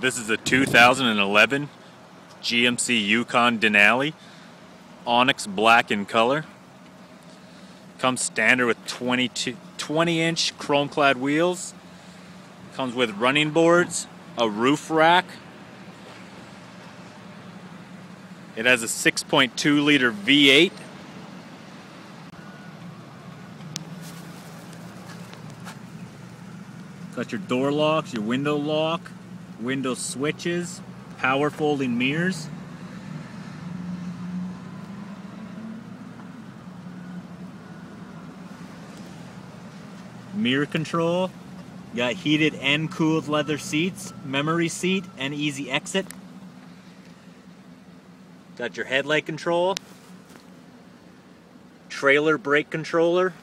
This is a 2011 GMC Yukon Denali, Onyx black in color. Comes standard with 22, 20 inch chrome clad wheels. Comes with running boards, a roof rack. It has a 6.2 liter V8. Got your door locks, your window lock, window switches, power folding mirrors. Mirror control. Got heated and cooled leather seats, memory seat, and easy exit. Got your headlight control. Trailer brake controller.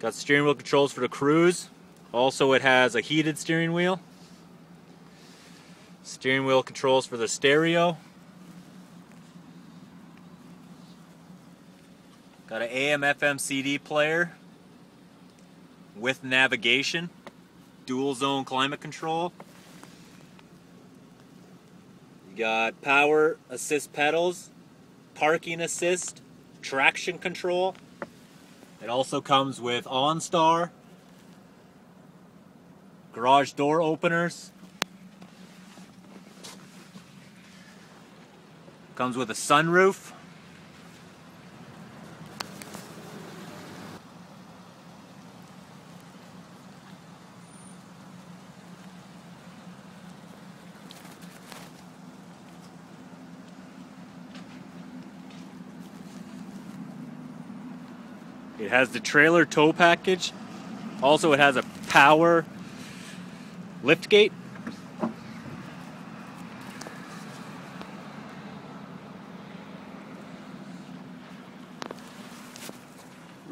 Got steering wheel controls for the cruise. Also, it has a heated steering wheel. Steering wheel controls for the stereo. Got an AM FM CD player with navigation, dual zone climate control. You got power assist pedals, parking assist, traction control. It also comes with OnStar, garage door openers. Comes with a sunroof. It has the trailer tow package. Also, it has a power lift gate.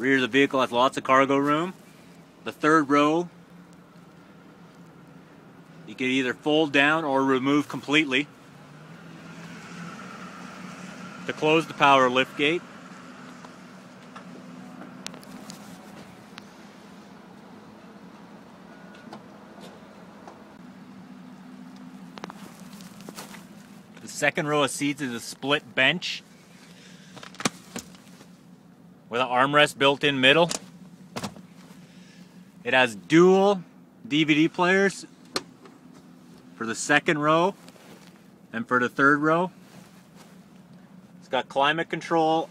Rear of the vehicle has lots of cargo room. The third row you can either fold down or remove completely. To close the power lift gate, The second row of seats is a split bench with an armrest built in middle. It has dual DVD players for the second row and for the third row. It's got climate control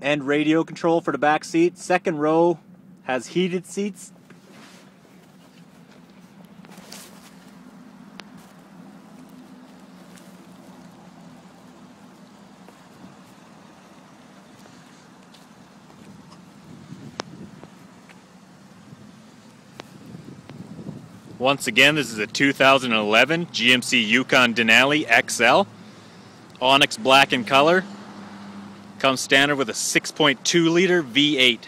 and radio control for the back seat. Second row has heated seats Once again, this is a 2011 GMC Yukon Denali XL. Onyx black in color. Comes standard with a 6.2 liter V8.